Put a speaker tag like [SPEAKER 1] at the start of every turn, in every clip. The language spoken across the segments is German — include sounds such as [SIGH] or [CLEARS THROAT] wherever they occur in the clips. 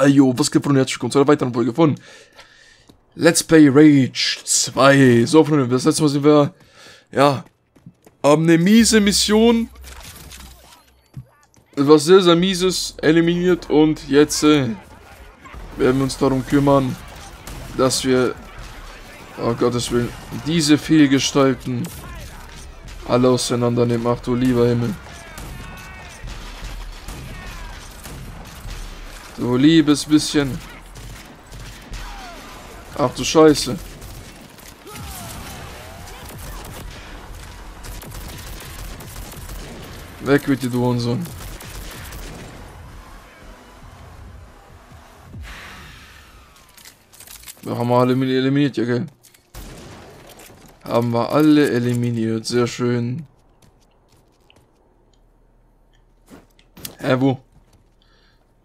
[SPEAKER 1] Ayo, was gibt von herzlich willkommen zu einer weiteren Folge von Let's Play Rage 2. So, Freunde, das letzte Mal sind wir, ja, haben eine miese Mission. Etwas sehr, sehr mieses eliminiert und jetzt äh, werden wir uns darum kümmern, dass wir, oh Gottes Willen, diese Fehlgestalten alle auseinandernehmen. Ach du lieber Himmel. Du liebes bisschen. Ach du Scheiße. Weg mit dir, du Hurensohn. Wir haben alle eliminiert, ja gell? Haben wir alle eliminiert, sehr schön. Hä, wo?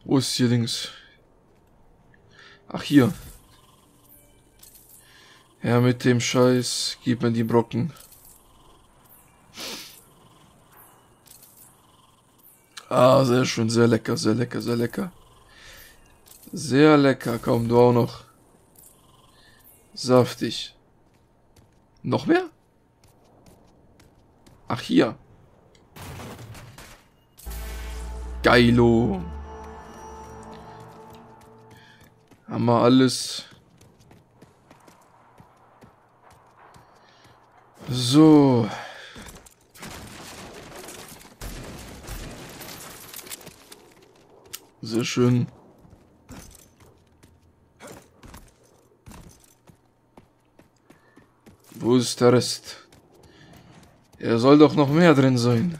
[SPEAKER 1] Wo ist hier links? Ach, hier. Ja, mit dem Scheiß. Gib mir die Brocken. Ah, sehr schön. Sehr lecker, sehr lecker, sehr lecker. Sehr lecker. Komm, du auch noch. Saftig. Noch mehr? Ach, hier. Geilo. Haben wir alles. So. Sehr schön. Wo ist der Rest? Er soll doch noch mehr drin sein.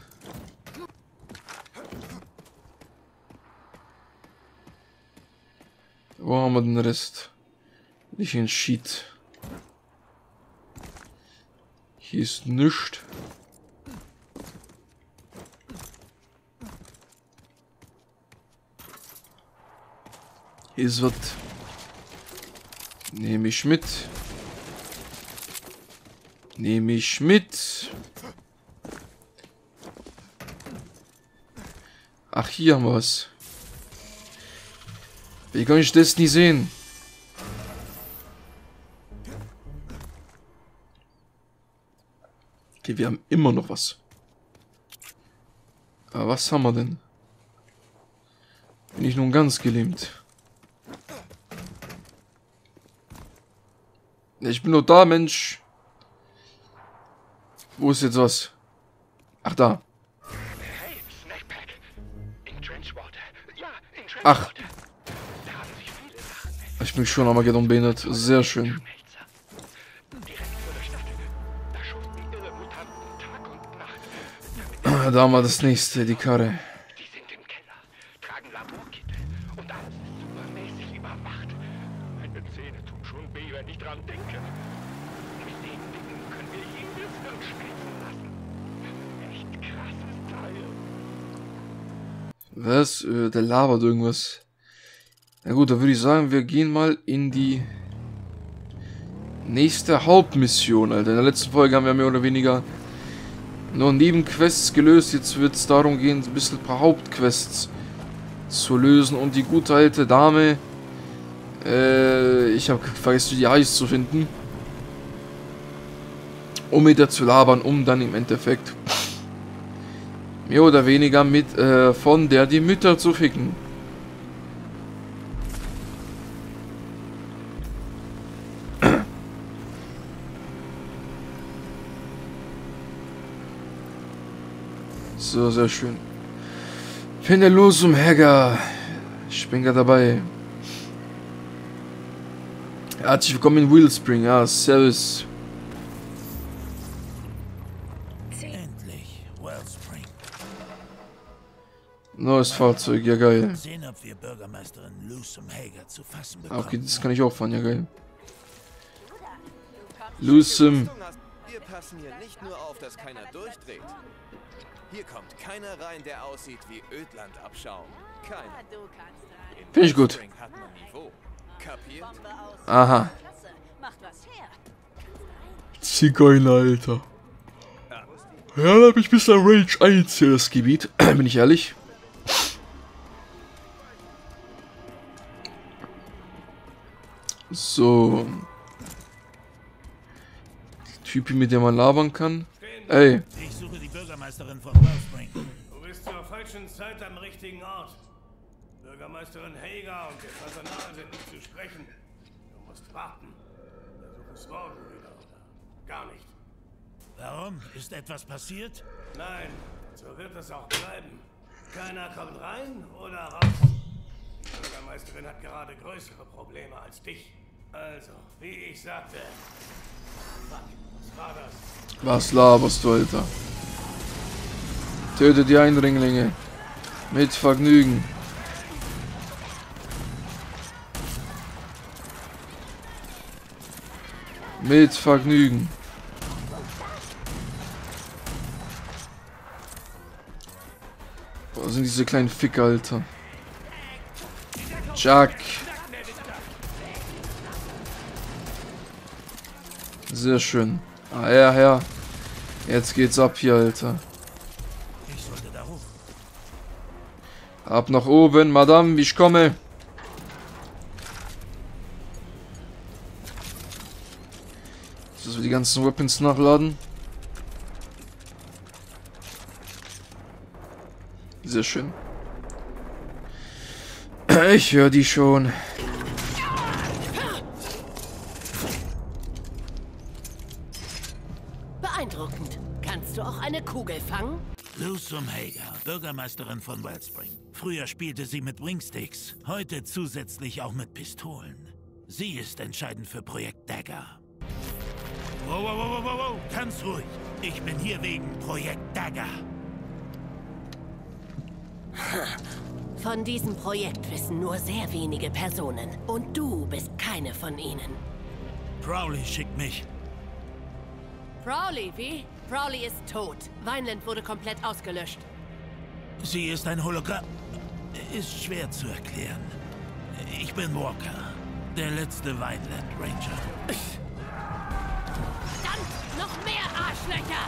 [SPEAKER 1] Wir den Rest? Nicht in Sheet. Hier ist nichts. Hier ist was. Nehme ich mit. Nehme ich mit. Ach, hier haben wir was. Wie kann ich das nie sehen? Okay, wir haben immer noch was. Aber was haben wir denn? Bin ich nun ganz gelähmt? Ich bin nur da, Mensch. Wo ist jetzt was? Ach, da. Ach. Ich bin schon Armageddon beendet. Sehr schön. Da wir das nächste, die Karre. Was? Äh, der labert irgendwas. Na gut, dann würde ich sagen, wir gehen mal in die nächste Hauptmission, Alter. In der letzten Folge haben wir mehr oder weniger nur Nebenquests gelöst. Jetzt wird es darum gehen, ein bisschen ein paar Hauptquests zu lösen. Und die gute alte Dame, äh, ich habe vergessen, die heißt zu finden. Um mit der zu labern, um dann im Endeffekt mehr oder weniger mit äh, von der die Mütter zu ficken. So, sehr schön. Finde los um Hagger. Ich bin gerade dabei. Herzlich willkommen in Wheelspring. Ja, servus.
[SPEAKER 2] Endlich, Wellspring.
[SPEAKER 1] Neues Fahrzeug, ja geil.
[SPEAKER 2] Sehen, ob wir Bürgermeisterin Lusum Hager zu fassen bekommen.
[SPEAKER 1] Okay, das kann ich auch fahren, ja geil. Lusum.
[SPEAKER 3] Wir passen hier nicht nur auf, dass keiner durchdreht. Hier kommt keiner rein, der aussieht wie Ödlandabschaum. Keiner. In
[SPEAKER 1] Finde ich gut.
[SPEAKER 3] Wellspring hat man Niveau. Kapiert?
[SPEAKER 1] Aha.
[SPEAKER 4] Macht was her.
[SPEAKER 1] Zigeuner, Alter. Ja, da hab ich bis der Rage 1 hier das Gebiet. [CLEARS THROAT] Bin ich ehrlich. So. Die Typi, mit der man labern kann. Ey,
[SPEAKER 2] Ich suche die Bürgermeisterin von Wellspring.
[SPEAKER 4] Du bist zur falschen Zeit am richtigen Ort. Bürgermeisterin Hager und ihr Personal sind nicht zu sprechen. Du musst warten. Versuch es morgen wieder oder gar nicht.
[SPEAKER 2] Warum? Ist etwas passiert?
[SPEAKER 4] Nein, so wird es auch bleiben. Keiner kommt rein oder raus. Die Bürgermeisterin hat gerade größere Probleme als dich. Also, wie ich sagte. Fuck, was
[SPEAKER 1] laberst du, Alter? Töte die Eindringlinge. Mit Vergnügen. Mit Vergnügen. Boah, sind diese kleinen Ficker, Alter. Jack. Sehr schön. Ah, ja, ja. Jetzt geht's ab hier, Alter. Ab nach oben, Madame, wie ich komme. Dass wir die ganzen Weapons nachladen. Sehr schön. Ich höre die schon.
[SPEAKER 5] Kugel fangen?
[SPEAKER 2] Lusum Hager, Bürgermeisterin von Wellspring. Früher spielte sie mit Wingsticks, heute zusätzlich auch mit Pistolen. Sie ist entscheidend für Projekt Dagger. Wow, wow, wow, wow, wow, wow, ganz ruhig. Ich bin hier wegen Projekt Dagger. [LAUGHS]
[SPEAKER 5] Von diesem Projekt wissen nur sehr wenige Personen. Und du bist keine von ihnen.
[SPEAKER 2] Crowley schickt mich.
[SPEAKER 5] Crowley, wie? Crowley ist tot. Vineland wurde komplett ausgelöscht.
[SPEAKER 2] Sie ist ein Hologramm. Ist schwer zu erklären. Ich bin Walker, der letzte Vineland Ranger.
[SPEAKER 5] Verdammt! Noch mehr Arschlöcher!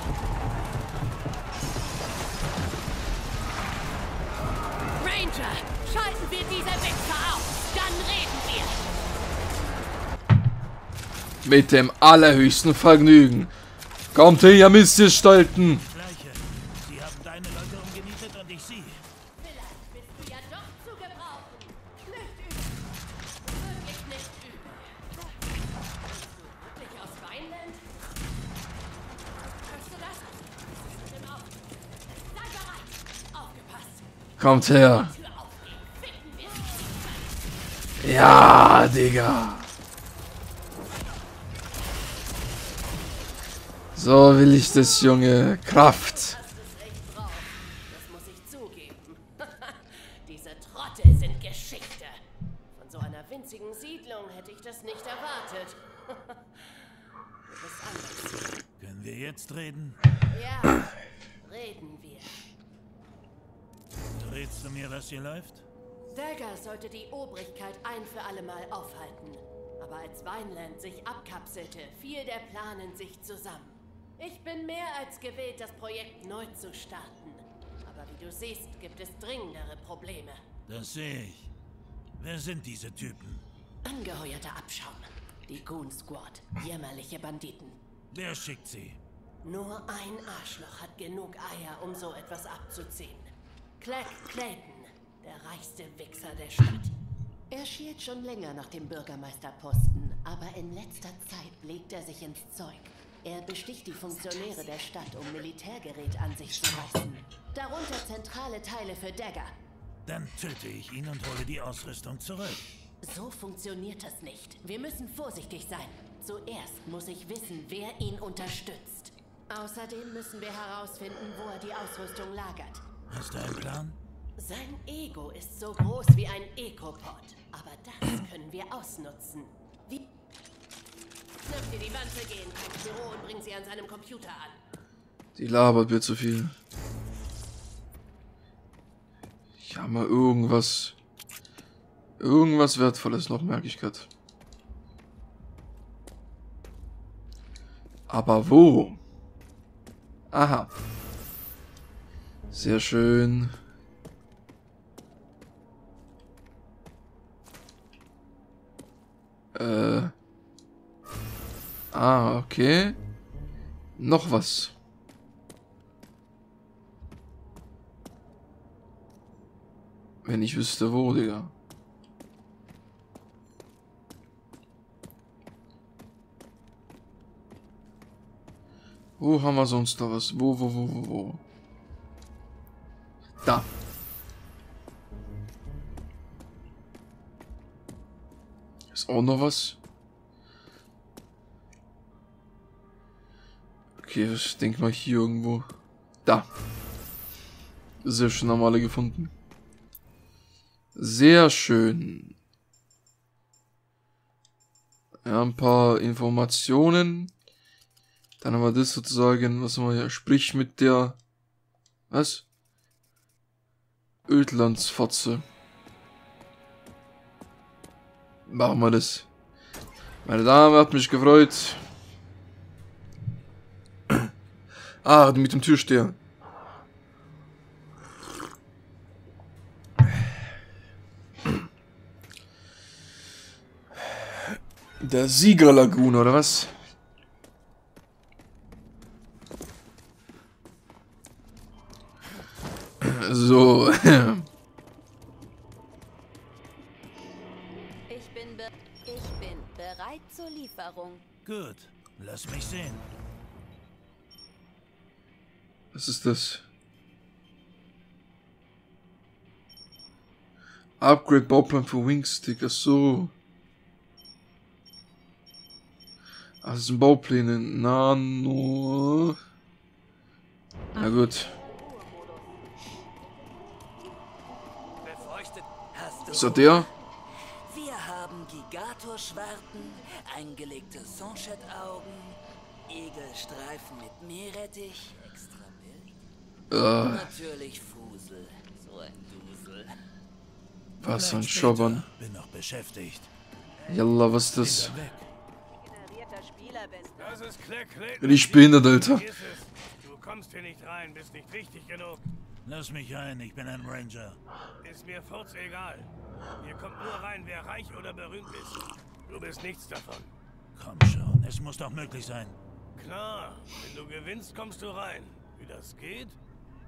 [SPEAKER 5] Ranger, schalten wir diese Wichser auf. Dann reden wir.
[SPEAKER 1] Mit dem allerhöchsten Vergnügen. Kommt her.
[SPEAKER 2] Gleiche. Sie haben deine Leute umgenietet und ich sie.
[SPEAKER 5] Vielleicht bist du ja doch zu gebrauchen. Nicht übel. Wirklich nicht übel. Bist du wirklich aus Weinland? Hörst du das? Es ist im bereit. Aufgepasst.
[SPEAKER 1] Kommt her. Ja, Digga. So will ich das, Junge. Kraft.
[SPEAKER 5] Das ist echt drauf. Das muss ich zugeben. Diese Trottel sind Geschichte. Von so einer winzigen Siedlung hätte ich das nicht erwartet. Du bist anders.
[SPEAKER 2] Können wir jetzt reden?
[SPEAKER 5] Ja, reden wir.
[SPEAKER 2] Rätst du mir, was hier läuft?
[SPEAKER 5] Dagger sollte die Obrigkeit ein für alle Mal aufhalten. Aber als Vineland sich abkapselte, fiel der Plan in sich zusammen. Ich bin mehr als gewillt, das Projekt neu zu starten. Aber wie du siehst, gibt es dringendere Probleme.
[SPEAKER 2] Das sehe ich. Wer sind diese Typen?
[SPEAKER 5] Angeheuerter Abschaum. Die Goon Squad. Jämmerliche Banditen.
[SPEAKER 2] Wer schickt sie?
[SPEAKER 5] Nur ein Arschloch hat genug Eier, um so etwas abzuziehen. Clack Clayton, der reichste Wichser der Stadt. Er schielt schon länger nach dem Bürgermeisterposten, aber in letzter Zeit legt er sich ins Zeug. Er besticht die Funktionäre der Stadt, um Militärgerät an sich zu reißen. Darunter zentrale Teile für Dagger.
[SPEAKER 2] Dann töte ich ihn und hole die Ausrüstung zurück.
[SPEAKER 5] So funktioniert das nicht. Wir müssen vorsichtig sein. Zuerst muss ich wissen, wer ihn unterstützt. Außerdem müssen wir herausfinden, wo er die Ausrüstung lagert.
[SPEAKER 2] Hast du einen Plan?
[SPEAKER 5] Sein Ego ist so groß wie ein Ecopod. Aber das können wir ausnutzen. Wie... Dir die Wanze, geh in Pikes Büro und bring sie an seinem Computer an.
[SPEAKER 1] Die labert mir zu viel. Ich habe mal irgendwas. Irgendwas Wertvolles noch, merke ich grad. Aber wo? Aha. Sehr schön. Äh. Ah, okay. Noch was. Wenn ich wüsste wo, Digga. Wo haben wir sonst noch was? Wo, wo, wo, wo, wo? Da. Ist auch noch was? Okay, ich denke mal hier irgendwo. Da. Sehr schön, haben wir alle gefunden. Sehr schön. Ja, ein paar Informationen. Dann haben wir das sozusagen, was haben wir hier? Sprich mit der... Was? Ödlandsfotze. Machen wir das. Meine Dame hat mich gefreut. Ah, mit dem Türsteher. Der Siegerlagune, oder was? So.
[SPEAKER 6] Ich bin, be ich bin bereit zur Lieferung.
[SPEAKER 2] Gut, lass mich sehen.
[SPEAKER 1] Was ist das? Upgrade Bauplan für Wingstick, ach so. Ach, das sind Baupläne. Nano. Na gut.
[SPEAKER 7] Befeuchtet. Hast du
[SPEAKER 1] Ist das der?
[SPEAKER 7] Wir haben Gigator-Schwarten, eingelegte Sanchet-Augen, Egelstreifen mit Meerrettich, Natürlich Fusel, so ein Dusel.
[SPEAKER 1] was ein Schobbern.
[SPEAKER 2] Bin noch beschäftigt.
[SPEAKER 1] Yalla, was ist das?
[SPEAKER 4] Das ist Clack Clayton.
[SPEAKER 1] Bin ich behindert, Alter?
[SPEAKER 4] Du kommst hier nicht rein, bist nicht wichtig genug.
[SPEAKER 2] Lass mich ein, ich bin ein Ranger.
[SPEAKER 4] Ist mir furz egal. Hier kommt nur rein, wer reich oder berühmt ist. Du bist nichts davon.
[SPEAKER 2] Komm schon, es muss doch möglich sein.
[SPEAKER 4] Klar, wenn du gewinnst, kommst du rein. Wie das geht?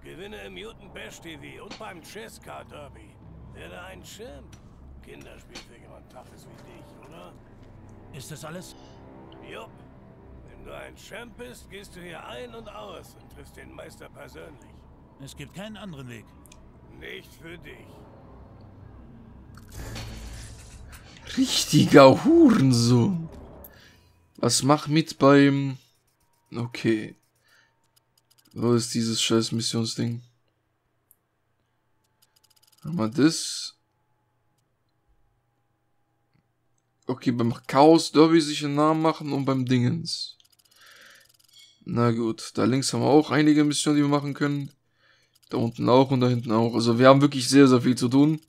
[SPEAKER 4] Gewinne im Mutant Bash TV und beim Chesscar Derby. Werde ein Champ. Kinderspiel für jemand Taches wie dich, oder?
[SPEAKER 2] Ist das alles?
[SPEAKER 4] Jupp. Wenn du ein Champ bist, gehst du hier ein und aus und triffst den Meister persönlich.
[SPEAKER 2] Es gibt keinen anderen Weg.
[SPEAKER 4] Nicht für dich.
[SPEAKER 1] Richtiger Hurensohn. Was mach mit beim... Okay. Wo ist dieses scheiß Missionsding? Haben wir das? Okay, beim Chaos Derby sich einen Namen machen und beim Dingens. Na gut, da links haben wir auch einige Missionen, die wir machen können. Da unten auch und da hinten auch. Also wir haben wirklich sehr, sehr viel zu tun.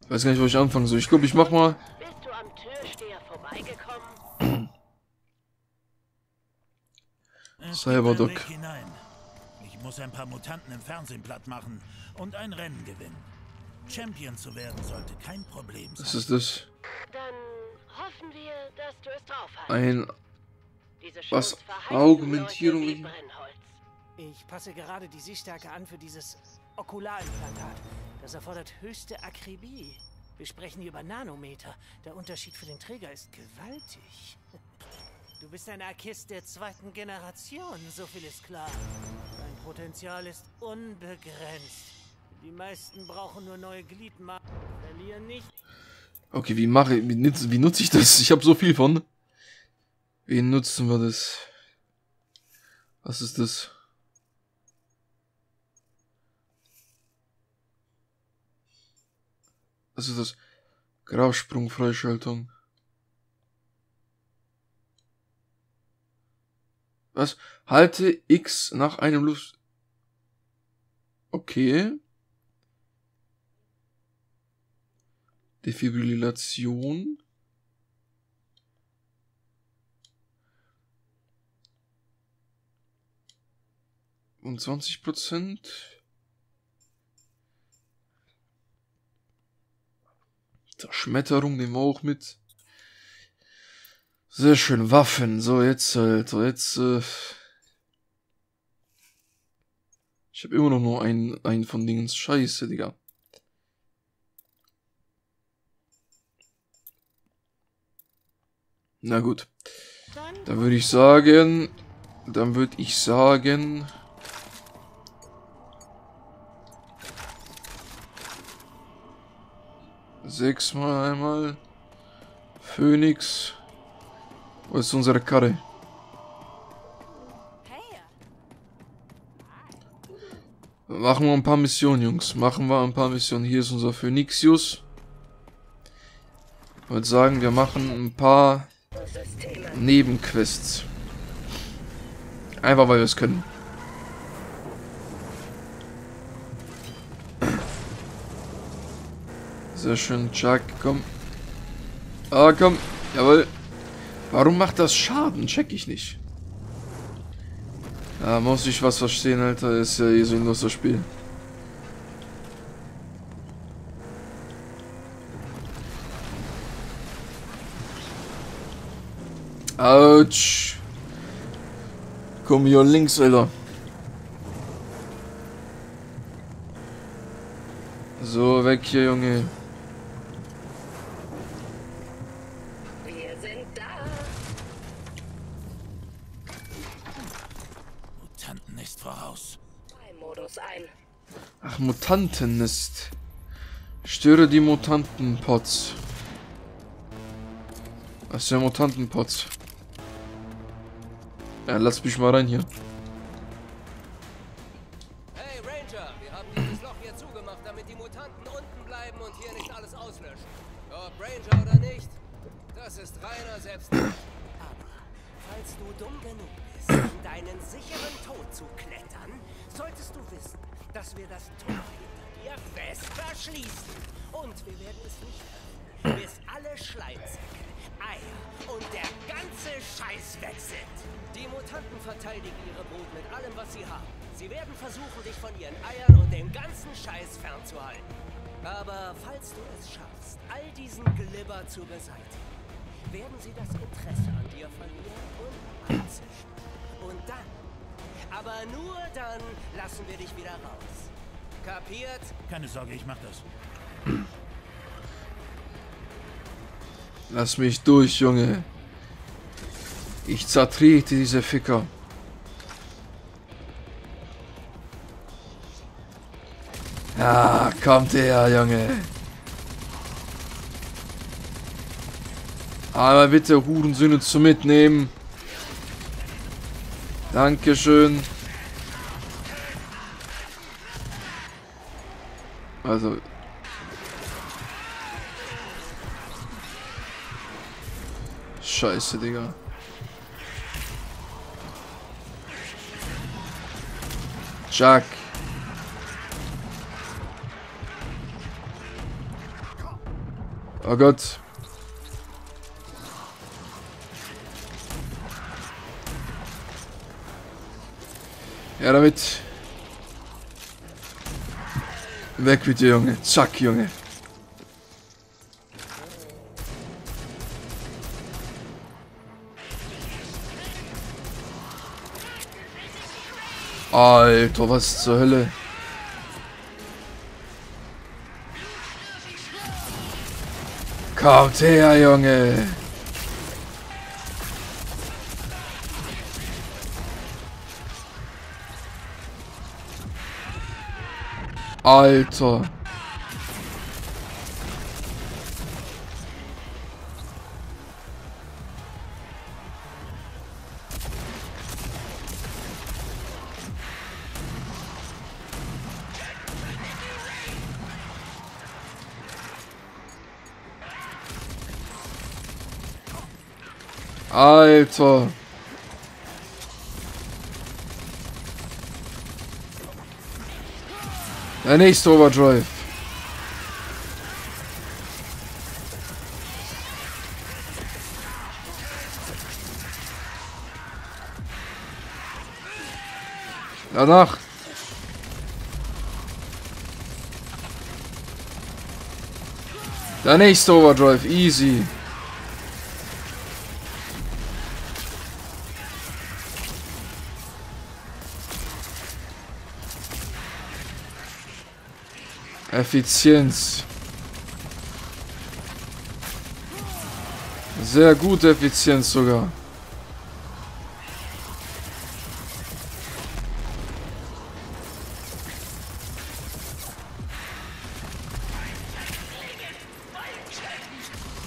[SPEAKER 1] Ich weiß gar nicht, wo ich anfangen soll. Ich glaube, ich mach mal...
[SPEAKER 5] Bist du am Türsteher vorbeigekommen? [CLEARS THROAT]
[SPEAKER 2] Es hinein. Ich muss ein paar Mutanten im Fernsehen platt machen und ein Rennen gewinnen. Champion zu werden sollte kein Problem sein.
[SPEAKER 1] Was ist das?
[SPEAKER 5] Dann hoffen wir, dass du es drauf hast.
[SPEAKER 1] Ein...
[SPEAKER 5] Diese
[SPEAKER 1] was? Augmentierung.
[SPEAKER 8] Ich passe gerade die Sehstärke an für dieses Okularimplantat. Das erfordert höchste Akribie. Wir sprechen hier über Nanometer. Der Unterschied für den Träger ist gewaltig. Du bist ein Arkist der zweiten Generation, so viel ist klar. Dein Potenzial ist unbegrenzt. Die meisten brauchen nur neue Gliedmaßen. Verlieren nicht.
[SPEAKER 1] Okay, wie mache ich... Wie, nutz- wie nutze ich das? Ich habe so viel von. Wie nutzen wir das? Was ist das? Was ist das? Grabsprungfreischaltung. Was? Halte X nach einem Luft... Okay. Defibrillation. Und 20 Prozent. Zerschmetterung nehmen wir auch mit. Sehr schön, Waffen. So, jetzt, Alter, jetzt, äh Ich habe immer noch nur einen, einen von Dingens. Scheiße, Digga. Na gut. Dann würde ich sagen... Dann würde ich sagen... Sechsmal einmal. Phoenix. Wo ist unsere Karre? Machen wir ein paar Missionen, Jungs. Machen wir ein paar Missionen. Hier ist unser Phoenixius. Ich würde sagen, wir machen ein paar Nebenquests. Einfach, weil wir es können. Sehr schön, Chuck, komm. Ah, komm. Jawohl. Warum macht das Schaden? Check ich nicht. Ja, muss ich was verstehen, Alter. Ist ja eh so ein loses Spiel. Autsch. Komm hier links, Alter. So, weg hier, Junge. Mutantennest. Störe die Mutantenpots. Was ist der Mutantenpots? Ja, lass mich mal rein hier. Mich durch, Junge. Ich zertrete diese Ficker. Ja, kommt her, Junge. Aber bitte Hurensöhne zu mitnehmen. Dankeschön. Also. Scheiße, Digga. Jack. Oh Gott. Ja, damit. Weg mit dir, Junge. Zack, Junge. Alter, was zur Hölle? Kommt her, Junge. Alter. Alter. Der nächste Overdrive. Danach. Der nächste Overdrive, easy. Effizienz. Sehr gute Effizienz sogar.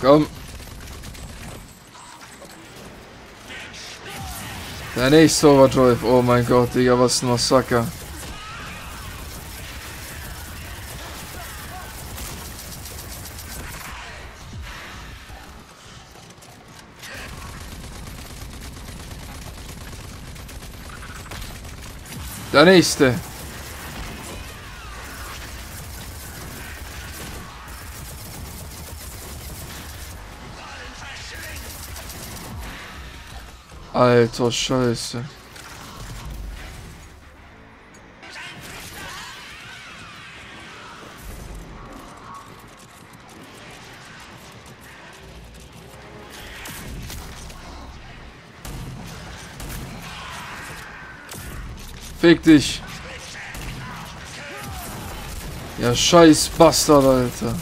[SPEAKER 1] Komm. Der nächste Overdrive. Oh mein Gott, Digga, was ein Massaker. Der nächste. Alter Scheiße. Fick dich. Ja, scheiß Bastard, Alter.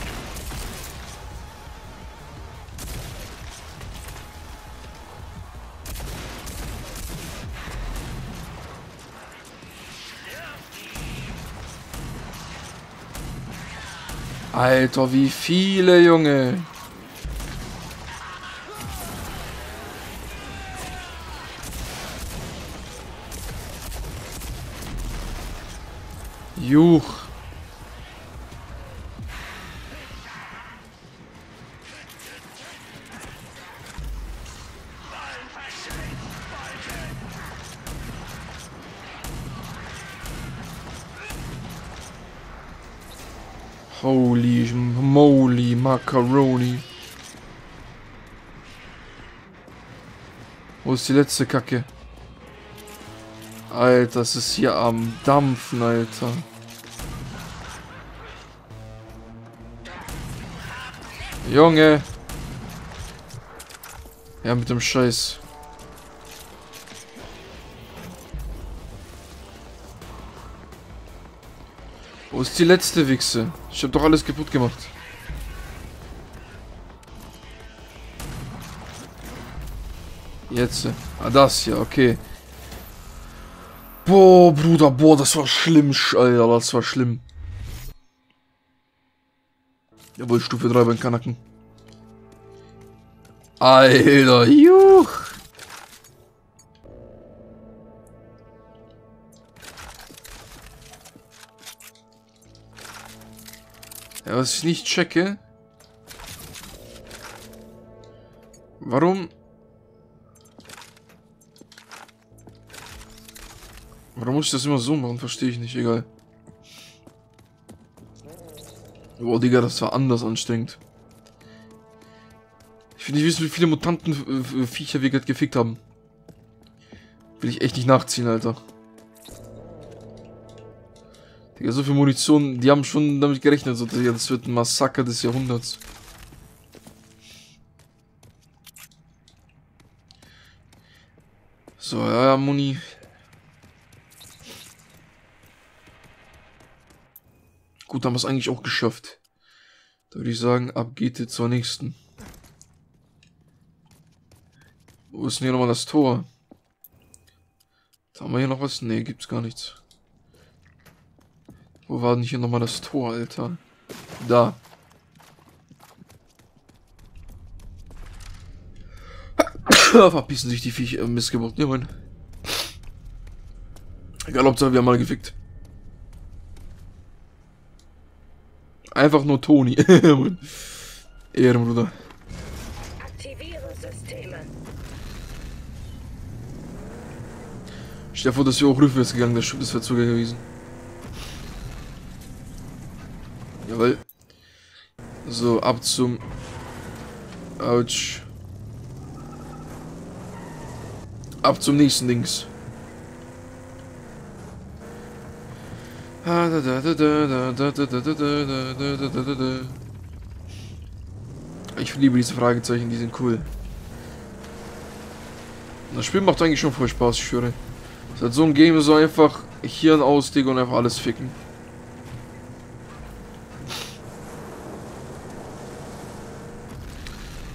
[SPEAKER 1] Alter, wie viele, Junge. Juch. Holy moly macaroni. Wo ist die letzte Kacke? Alter, das ist hier am Dampfen, Alter. Junge. Ja, mit dem Scheiß. Wo ist die letzte Wichse? Ich hab doch alles kaputt gemacht. Jetzt. Ah, das hier, okay. Boah, Bruder, boah, das war schlimm, Alter, das war schlimm. Jawohl, Stufe 3 beim Kanaken. Alter, juch. Ja, was ich nicht checke. Warum Warum muss ich das immer so machen? Verstehe ich nicht. Egal. Boah, Digga, das war anders anstrengend. Ich will nicht wissen, wie viele Mutanten äh, Viecher wir gerade gefickt haben. Will ich echt nicht nachziehen, Alter. Digga, so viel Munition, die haben schon damit gerechnet, so, Digga, das wird ein Massaker des Jahrhunderts. So, ja, Muni. Gut, haben wir es eigentlich auch geschafft. Da würde ich sagen, ab geht es zur nächsten. Wo ist denn hier nochmal das Tor? Da haben wir hier noch was? Ne, gibt's gar nichts. Wo war denn hier nochmal das Tor, Alter? Da. [COUGHS] Verpissen sich die Viecher, äh, Missgeburt. Ja, mein. Egal, ob wir haben mal gefickt. Einfach nur Toni. [LAUGHS] Ehrenbruder.
[SPEAKER 5] Aktiviere Systeme.
[SPEAKER 1] Stell dir vor, dass wir auch rückwärts gegangen, das wäre Zugang gewesen. Jawohl. So, ab zum... Autsch. Ab zum nächsten Dings. Ich liebe diese Fragezeichen, die sind cool. Das Spiel macht eigentlich schon voll Spaß, ich schwöre. Es halt so ein Game, so einfach Hirn aus, Digga, und einfach alles ficken.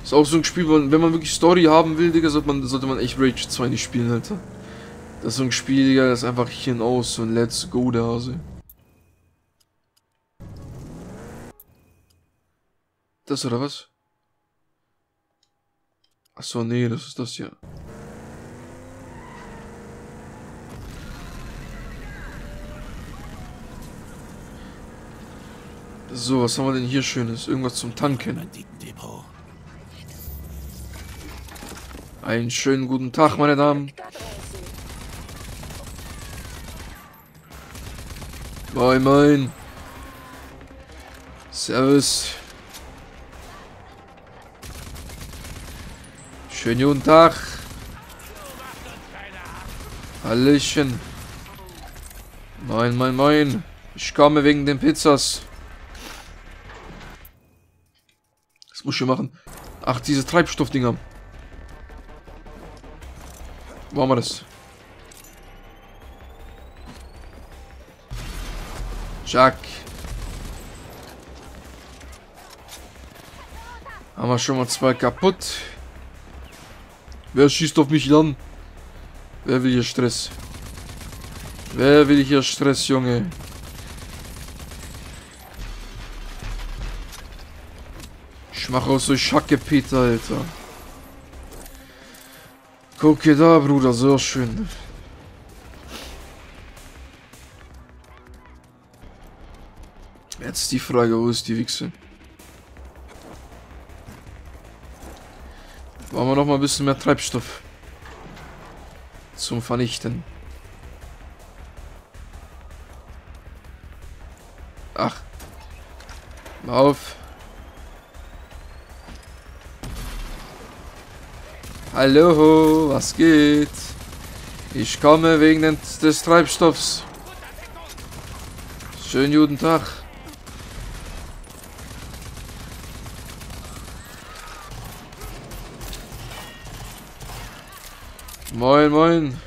[SPEAKER 1] Ist auch so ein Spiel, wenn man wirklich Story haben will, Digga, sollte man, sollte man echt Rage 2 nicht spielen, Alter. Das ist so ein Spiel, Digga, das ist einfach Hirn aus und let's go, der Hase. Das oder was? Achso, nee, das ist das hier. So, was haben wir denn hier Schönes? Irgendwas zum Tanken. Einen schönen guten Tag, meine Damen. Moin, moin. Servus. Schönen guten Tag. Hallöchen. Moin, moin, moin. Ich komme wegen den Pizzas. Was muss ich machen? Ach, diese Treibstoffdinger. Haben wir das? Jack. Haben wir schon mal zwei kaputt. Wer schießt auf mich dann? Wer will hier Stress? Wer will hier Stress, Junge? Ich mache auch so Schacke, Peter, Alter. Gucke da, Bruder, so schön. Jetzt die Frage, wo ist die Wichse? Brauchen wir noch mal ein bisschen mehr Treibstoff. Zum Vernichten. Ach. Auf. Hallo, was geht? Ich komme wegen des Treibstoffs. Schönen guten Tag. Moin, moin.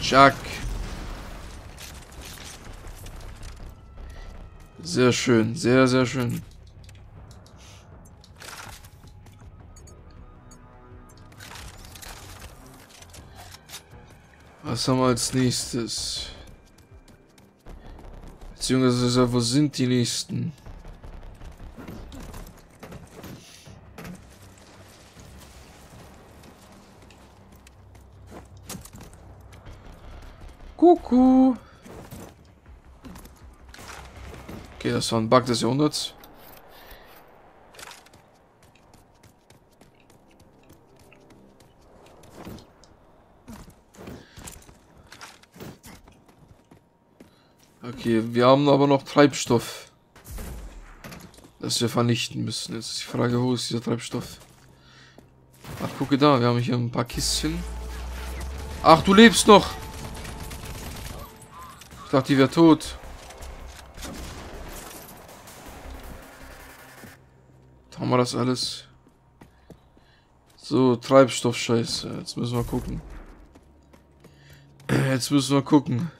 [SPEAKER 1] Jack. Sehr schön, sehr, sehr schön. Was haben wir als nächstes? Beziehungsweise, wo sind die nächsten? Okay, das war ein Bug des Jahrhunderts. Okay, wir haben aber noch Treibstoff. Das wir vernichten müssen. Jetzt ist die Frage, wo ist dieser Treibstoff? Ach, gucke da, wir haben hier ein paar Kistchen. Ach, du lebst noch! Dachte, die wäre tot. Haben wir das alles? So, Treibstoff, scheiße. Jetzt müssen wir gucken. Jetzt müssen wir gucken.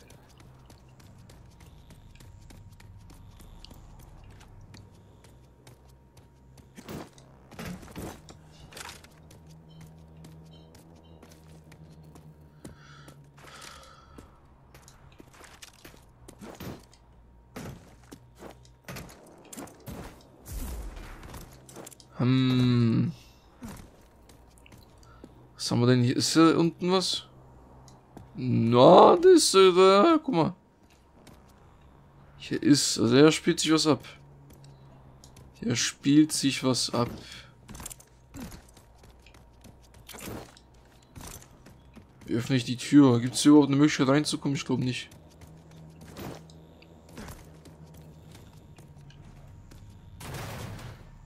[SPEAKER 1] Hm. Was haben wir denn hier? Ist hier unten was? Na, das ist äh, da. Guck mal. Hier ist, also hier spielt sich was ab. Hier spielt sich was ab. Wie öffne ich die Tür? Gibt es hier überhaupt eine Möglichkeit reinzukommen? Ich glaube nicht.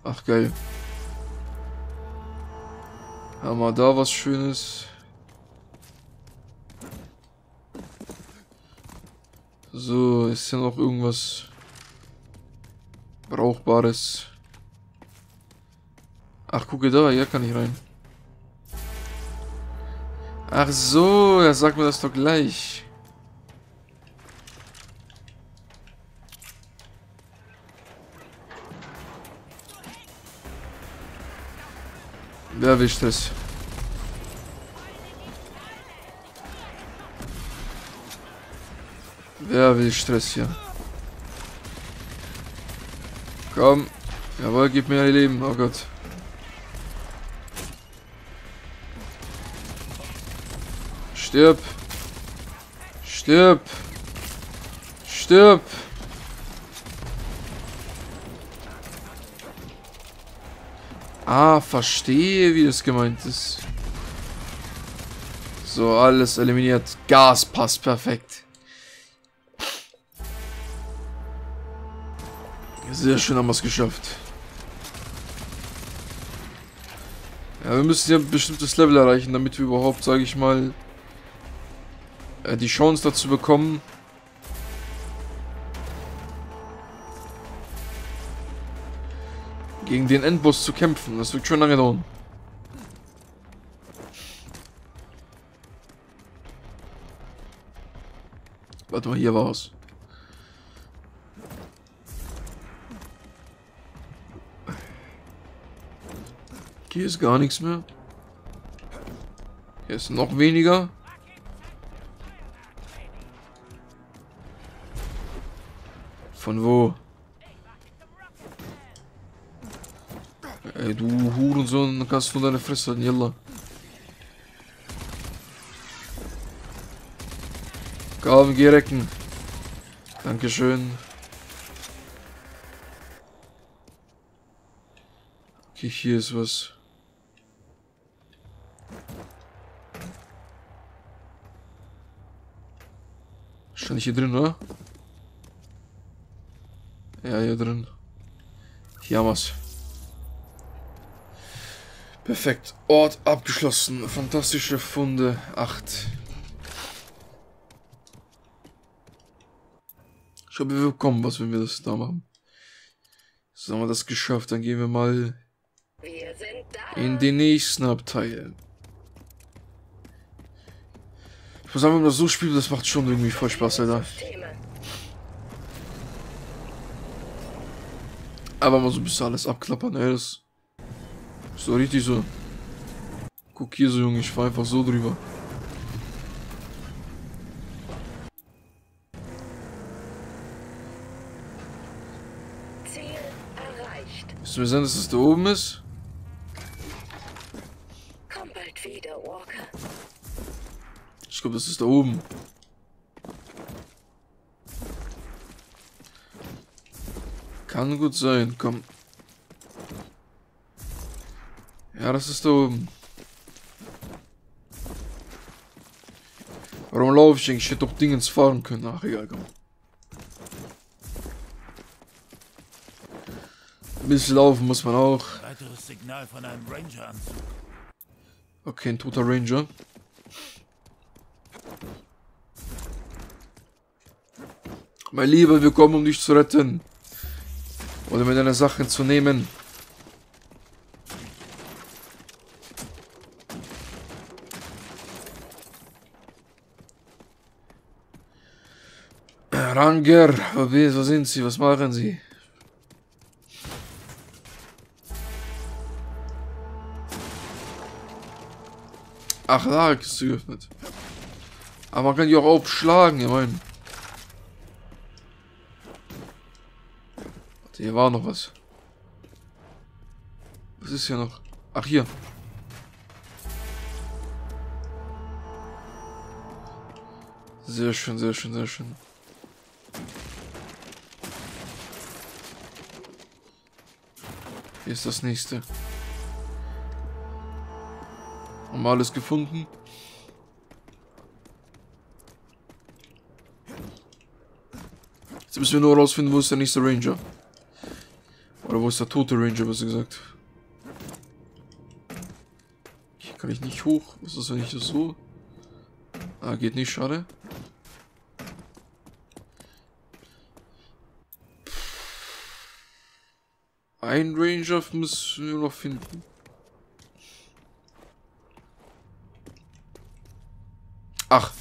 [SPEAKER 1] Ach, geil. Wir da was Schönes? So, ist hier noch irgendwas Brauchbares? Ach, gucke da, hier kann ich rein. Ach so, er sagt mir das doch gleich. Wer wischt das? Wer will Stress hier? Komm. Jawohl, gib mir ein Leben. Oh Gott. Stirb. Stirb. Stirb. Ah, verstehe, wie das gemeint ist. So, alles eliminiert. Gas passt perfekt. Sehr schön haben wir es geschafft. Ja, wir müssen ja ein bestimmtes Level erreichen, damit wir überhaupt, sage ich mal, äh, die Chance dazu bekommen, gegen den Endboss zu kämpfen. Das wird schon lange dauern. Warte mal, hier war's. Hier ist gar nichts mehr. Hier ist noch weniger. Von wo? Ey, du Hurensohn, kannst du deine Fresse halten, yalla. Komm, geh recken. Dankeschön. Okay, hier ist was. Wahrscheinlich hier drin, oder? Ja, hier drin. Hier haben wir's. Perfekt. Ort abgeschlossen. Fantastische Funde. 8. Ich glaube, wir bekommen was, wenn wir das da machen. So haben wir das geschafft. Dann gehen wir mal in den nächsten Abteil. Ich muss sagen, man das so spielt, das macht schon irgendwie voll Spaß, Alter. Aber mal so ein bisschen alles abklappern, ey, das ist so richtig so. Guck hier so, Junge, ich fahr einfach so drüber.
[SPEAKER 5] Ziel erreicht.
[SPEAKER 1] Ist mir sein, dass es da oben ist?
[SPEAKER 5] Komm bald wieder, Walker.
[SPEAKER 1] Ich glaube, das ist da oben. Kann gut sein, komm. Ja, das ist da oben. Warum laufe ich eigentlich? Ich hätte doch Dingens fahren können. Ach, egal, komm. Ein bisschen laufen muss man auch.
[SPEAKER 2] Weiteres Signal von einem Ranger an.
[SPEAKER 1] Okay, ein toter Ranger. Mein Lieber, wir kommen, um dich zu retten. Oder mir deine Sachen zu nehmen. Ranger, wo sind Sie? Was machen Sie? Ach, da ist geöffnet. Aber man kann die auch aufschlagen, ich meine. Hier war noch was. Was ist hier noch? Ach, hier. Sehr schön, sehr schön, sehr schön. Hier ist das nächste. Haben wir alles gefunden? Jetzt müssen wir nur rausfinden, wo ist der nächste Ranger. Oder wo ist der tote Ranger, was gesagt? Hier kann ich nicht hoch. Was ist, wenn ich das so... Ah, geht nicht, schade. Ein Ranger müssen wir noch finden. Ach,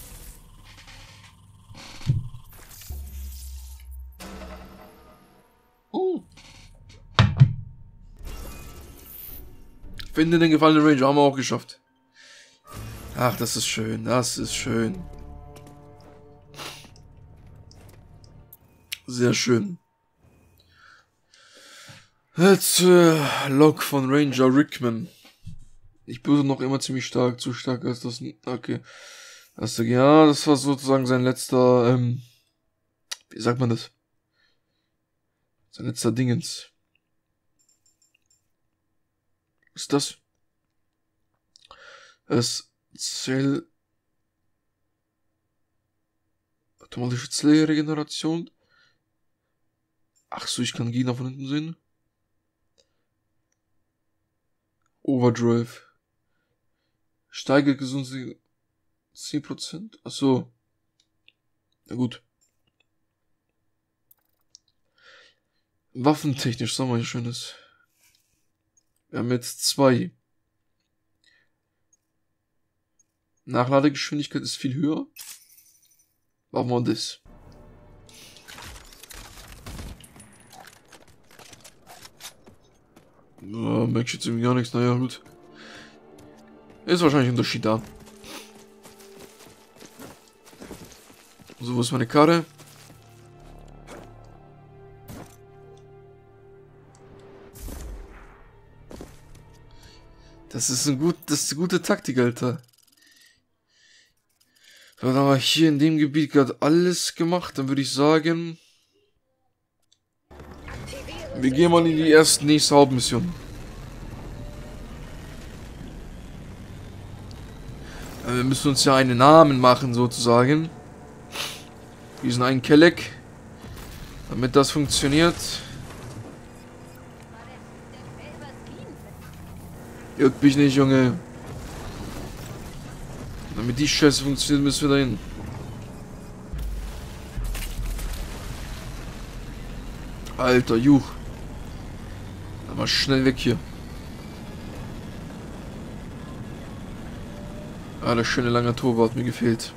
[SPEAKER 1] Finde den gefallenen Ranger, haben wir auch geschafft. Ach, das ist schön, das ist schön. Sehr schön. Jetzt äh, Log von Ranger Rickman. Ich bin noch immer ziemlich stark, zu stark als das. Okay. Also, ja, das war sozusagen sein letzter, ähm, wie sagt man das? Sein letzter Dingens. Was ist das? Es Zell. Automatische Zellregeneration. Ach so, ich kann Gegner von hinten sehen. Overdrive. Steigert Gesundheit 10%? Ach. Na gut. Waffentechnisch, sagen wir schönes. Wir haben jetzt zwei. Nachladegeschwindigkeit ist viel höher. Machen wir das. Ja, merke jetzt irgendwie gar nichts. Naja, gut. Ist wahrscheinlich ein Unterschied da. So, wo ist meine Karte? Das ist ein gut, das ist eine gute Taktik, Alter. Dann haben wir hier in dem Gebiet gerade alles gemacht. Dann würde ich sagen... Wir gehen mal in die erste nächste Hauptmission. Wir müssen uns ja einen Namen machen, sozusagen. Diesen einen Kelleck. Damit das funktioniert. Juckt mich nicht, Junge. Damit die Scheiße funktioniert, müssen wir dahin. Alter, Juch. Mal schnell weg hier. Ah, der schöne lange Torwart mir gefehlt.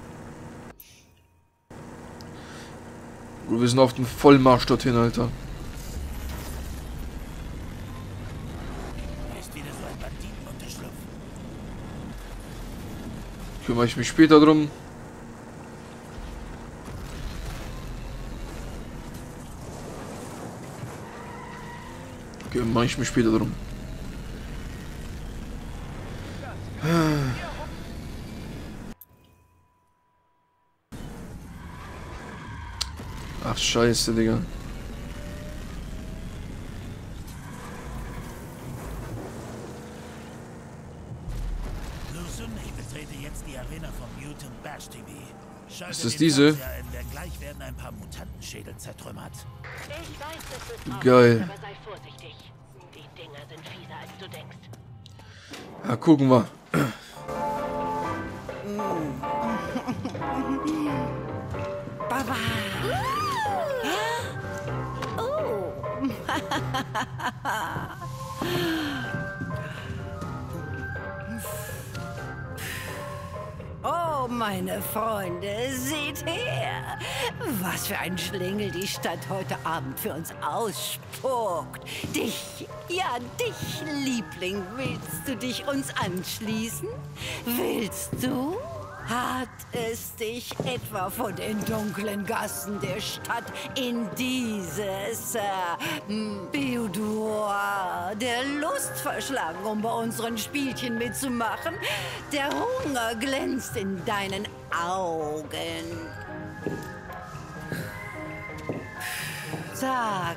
[SPEAKER 1] Wir sind auf dem Vollmarsch dorthin, Alter. Kümmere ich mich später drum. Kümmere ich mich später drum. Ach scheiße, Digga. Ist das diese? Geil. Ja, gucken wir.
[SPEAKER 9] Baba. Oh. [LAUGHS] meine Freunde, seht her! Was für ein Schlingel die Stadt heute Abend für uns ausspuckt. Dich, ja, dich, Liebling, willst du dich uns anschließen? Willst du? Hat es dich etwa von den dunklen Gassen der Stadt in dieses äh, der Lust verschlagen, um bei unseren Spielchen mitzumachen? Der Hunger glänzt in deinen Augen. Sag,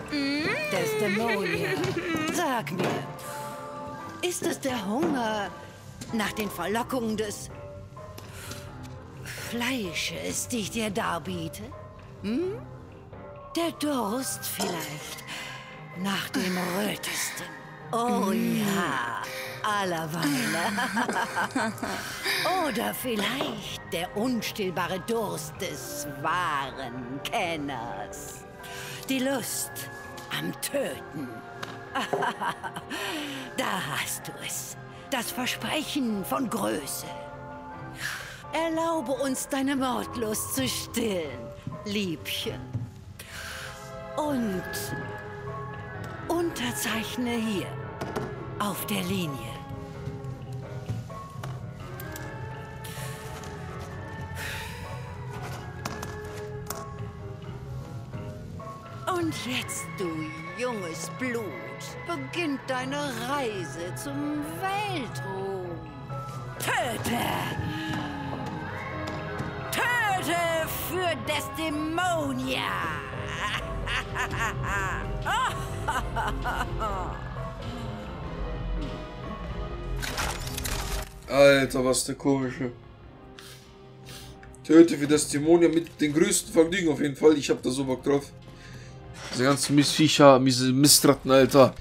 [SPEAKER 9] Desdemonia, [LAUGHS] sag mir, ist es der Hunger nach den Verlockungen des Fleisches, die ich dir darbiete? Hm? Der Durst vielleicht nach dem Rötesten. Oh ja, allerweile. [LAUGHS] Oder vielleicht der unstillbare Durst des wahren Kenners. Die Lust am Töten. [LAUGHS] da hast du es. Das Versprechen von Größe. Erlaube uns deine Mordlust zu stillen, Liebchen. Und unterzeichne hier auf der Linie. Und jetzt, du junges Blut, beginnt deine Reise zum Weltruhm. Töte! Töte für Desdemonia! [LAUGHS]
[SPEAKER 10] Alter, was der komische. Töte für das Dämonia mit den größten Vergnügen auf jeden Fall. Ich hab da so Bock drauf. Diese ganzen Missviecher, diese Mistratten, Alter.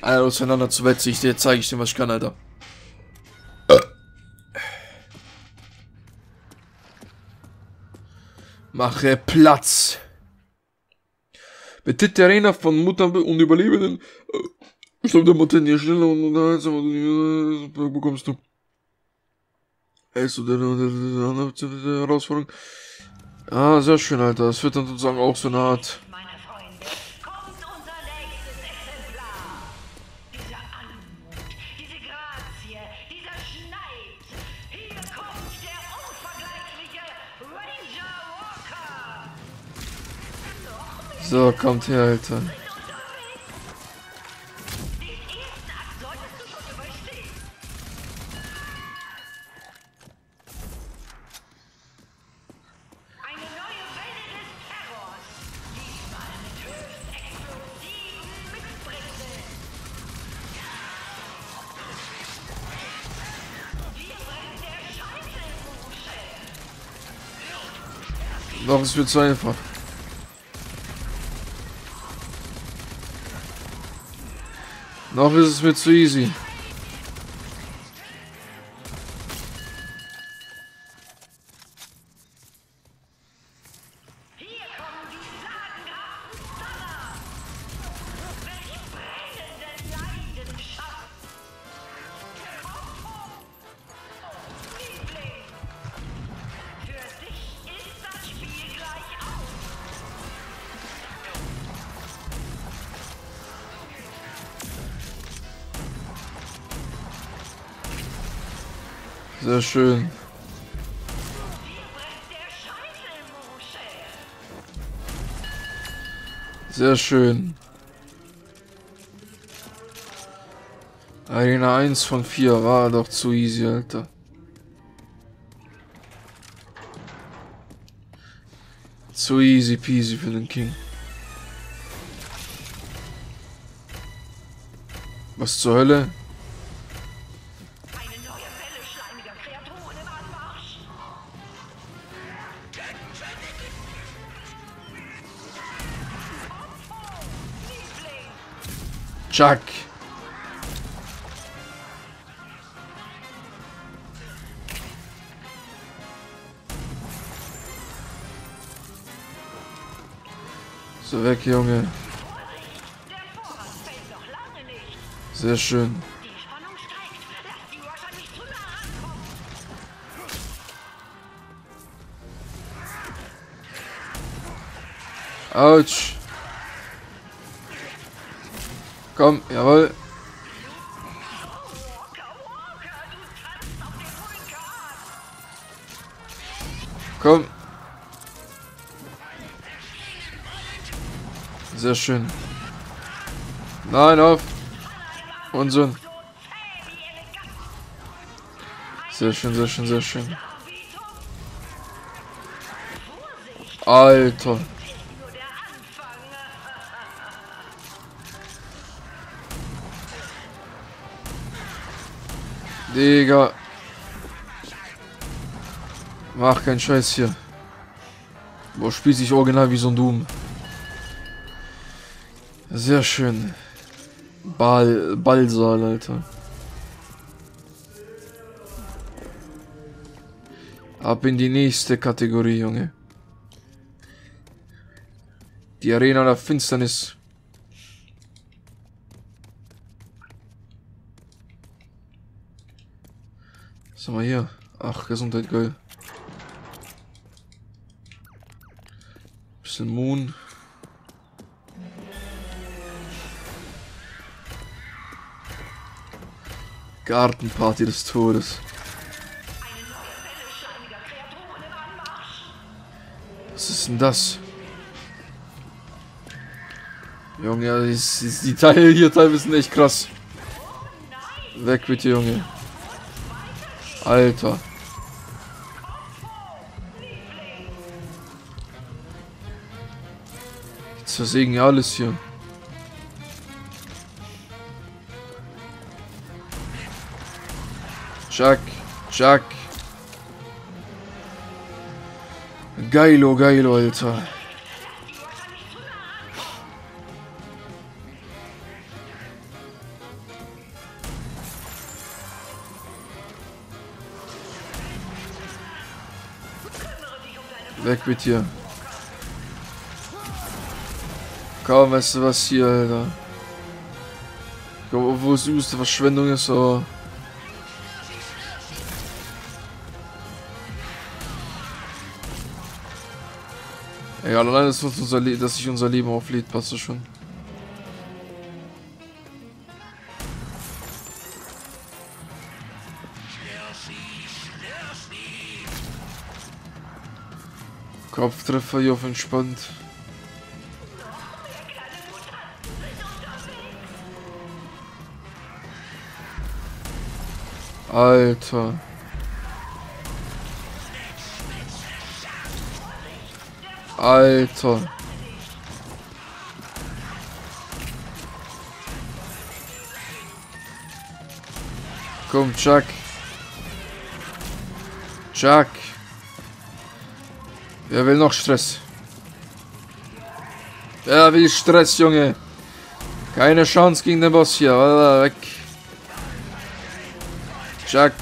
[SPEAKER 10] Alle auseinander zu wetzen. Ich zeige ich dir, was ich kann, Alter. Mache Platz. Betritt die Arena von Mutter und Überlebenden. Stopp der Mutter hier schneller und unterhaltsam bekommst du. Also, der Herausforderung. Ah, sehr schön, Alter. Das wird dann sozusagen auch so eine Art.
[SPEAKER 9] Hier brennt der Scheißelmusche.
[SPEAKER 10] Doch, es wird zu einfach. Noch ist es mir zu easy. Sehr schön. Sehr schön. Arena 1 von 4 war doch zu easy, Alter. Zu easy peasy für den King. Was zur Hölle? Chuck. So weg, Junge. Sehr schön.
[SPEAKER 9] Die
[SPEAKER 10] Komm, jawohl. Komm. Sehr schön. Nein, auf. Unsinn. Sehr schön, sehr schön, sehr schön. Alter.
[SPEAKER 9] Nur der Anfang.
[SPEAKER 10] Digga. Mach keinen Scheiß hier. Boah, spielt sich original wie so ein Doom. Sehr schön. Ball, Ballsaal, Alter. Ab in die nächste Kategorie, Junge. Die Arena der Finsternis.
[SPEAKER 1] Wir hier? Ach, Gesundheit, geil. Bisschen Moon. Gartenparty des Todes. Was ist denn das? Junge, die, die Teile hier teilweise sind echt krass. Weg mit dir, Junge. Alter. Jetzt versägen ja alles hier. Chuck, Chuck. Geilo, geilo, Alter. Weg mit dir. Kaum weißt du was hier, Alter. Ich glaube, obwohl es übelste Verschwendung ist, aber... Egal, allein, dass, unser dass sich unser Leben auflädt, passt das schon. Kopftreffer hier auf entspannt. Alter. Alter. Komm, Chuck. Chuck. Wer will noch Stress? Wer will Stress, Junge? Keine Chance gegen den Boss hier. Alter, weg. Chuck.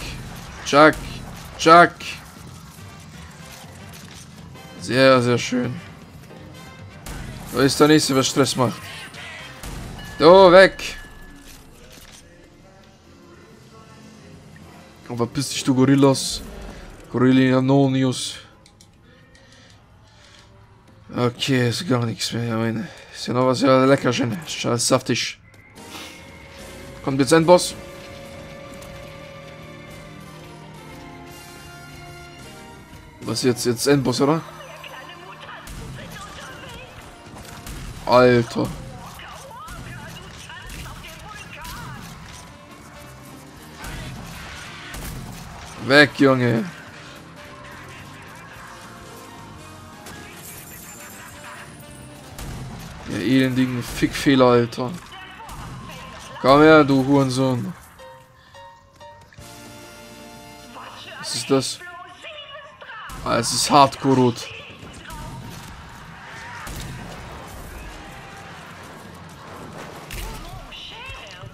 [SPEAKER 1] Chuck. Chuck. Sehr, sehr schön. Da ist der nächste, was Stress macht. So, weg. Komm, verpiss dich, du Gorillas. Gorillinonius. Okay, ist gar nichts mehr. Ja, meine. Ist ja noch was ja lecker schön. Scheiß saftig. Kommt jetzt ein Boss. Was jetzt? Jetzt Endboss, oder? Alter. Weg, Junge. Elendigen Fickfehler, Alter. Komm her, du Hurensohn. Was ist das? Ah, es ist Hardcore-Rot.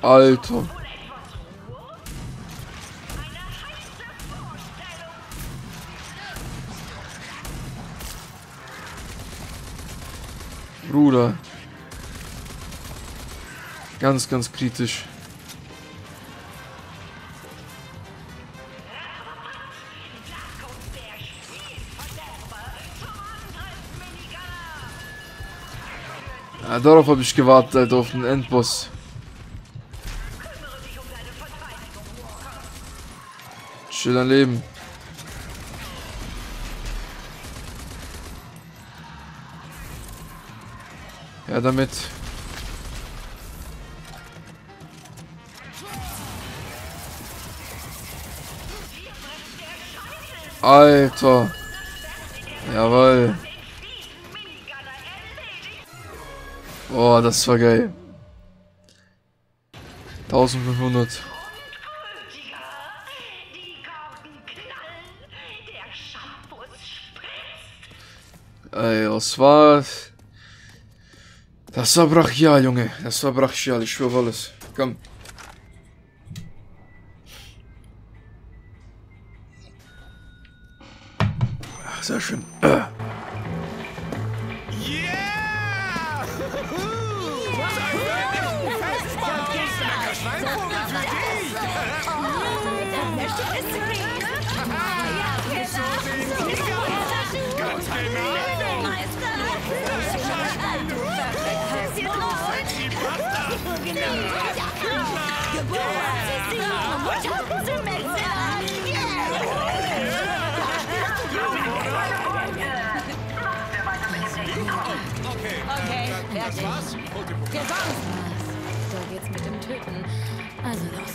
[SPEAKER 1] Alter. Ganz, ganz kritisch. Ja, darauf habe ich gewartet, Alter, auf den Endboss. Chill dein Leben. Ja, damit. Alter. Jawohl. Oh, das war geil. 1500. Ey, was war... Das war brachial, Junge. Das war brachial, ich schwöre alles. Komm.
[SPEAKER 11] Okay, fertig. Jetzt aus. Da geht's mit dem Töten. Also los.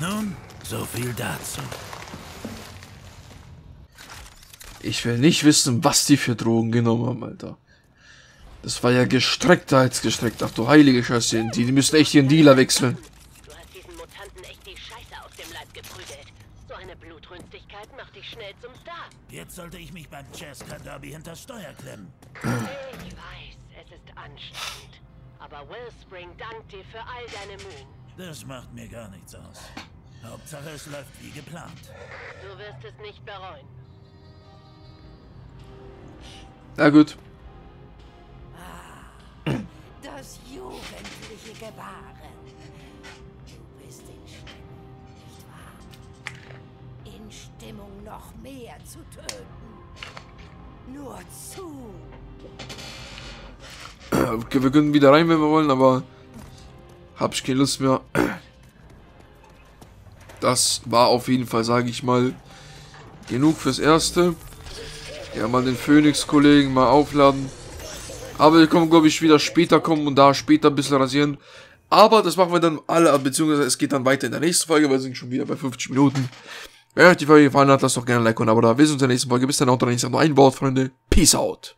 [SPEAKER 2] Nun, so viel dazu.
[SPEAKER 1] Ich will nicht wissen, was die für Drogen genommen haben, Alter. Das war ja gestreckter als gestreckt. Ach du heilige Scheiße, die, die müssen echt ihren Dealer wechseln.
[SPEAKER 5] Du hast diesen Mutanten echt die Scheiße aus dem Leib geprügelt. So eine Blutrünstigkeit macht dich schnell zum Star.
[SPEAKER 2] Jetzt sollte ich mich beim Cheska Derby hinter Steuer klemmen.
[SPEAKER 5] Ich weiß, es ist anstrengend. Aber Wellspring dankt dir für all deine Mühen.
[SPEAKER 2] Das macht mir gar nichts aus. Hauptsache, es läuft wie geplant.
[SPEAKER 5] Du wirst es nicht bereuen.
[SPEAKER 1] Na gut.
[SPEAKER 7] Das jugendliche Gebaren. Stimmung, noch mehr zu töten. Nur zu.
[SPEAKER 1] Okay, wir können wieder rein, wenn wir wollen, aber hab ich keine Lust mehr. Das war auf jeden Fall, sage ich mal, genug fürs Erste. Ja, mal den Phoenix-Kollegen mal aufladen. Aber wir kommen, glaube ich, wieder später kommen und da später ein bisschen rasieren. Aber das machen wir dann alle, beziehungsweise es geht dann weiter in der nächsten Folge, weil wir sind schon wieder bei 50 Minuten. Wenn euch die Folge gefallen hat, lasst doch gerne ein Like und ein Abo da. Wir sehen uns in der nächsten Folge. Bis dann, auch dann. Ich sage nur ein Wort, Freunde. Peace out.